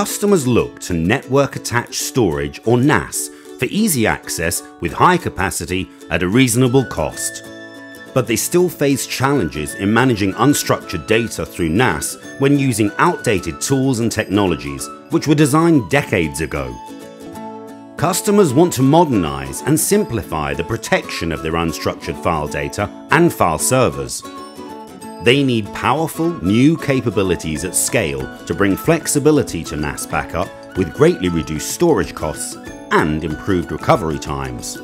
customers look to Network Attached Storage or NAS for easy access with high capacity at a reasonable cost. But they still face challenges in managing unstructured data through NAS when using outdated tools and technologies which were designed decades ago. Customers want to modernize and simplify the protection of their unstructured file data and file servers. They need powerful, new capabilities at scale to bring flexibility to NAS backup with greatly reduced storage costs and improved recovery times.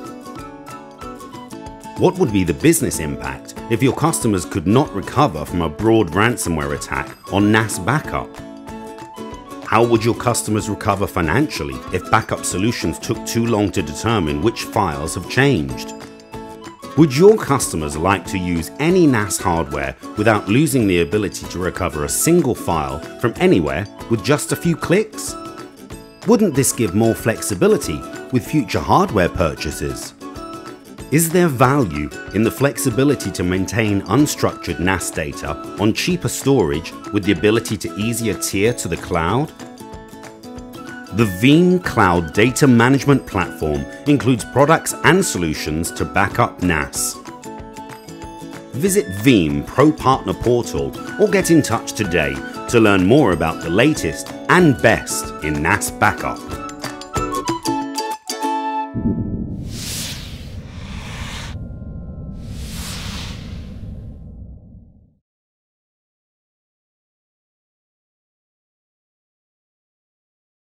What would be the business impact if your customers could not recover from a broad ransomware attack on NAS backup? How would your customers recover financially if backup solutions took too long to determine which files have changed? Would your customers like to use any NAS hardware without losing the ability to recover a single file from anywhere with just a few clicks? Wouldn't this give more flexibility with future hardware purchases? Is there value in the flexibility to maintain unstructured NAS data on cheaper storage with the ability to easier tier to the cloud? The Veeam Cloud Data Management Platform includes products and solutions to back up NAS. Visit Veeam Pro Partner Portal or get in touch today to learn more about the latest and best in NAS backup.